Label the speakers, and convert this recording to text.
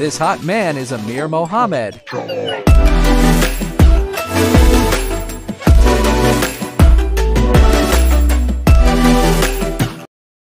Speaker 1: This hot man is Amir Mohammed.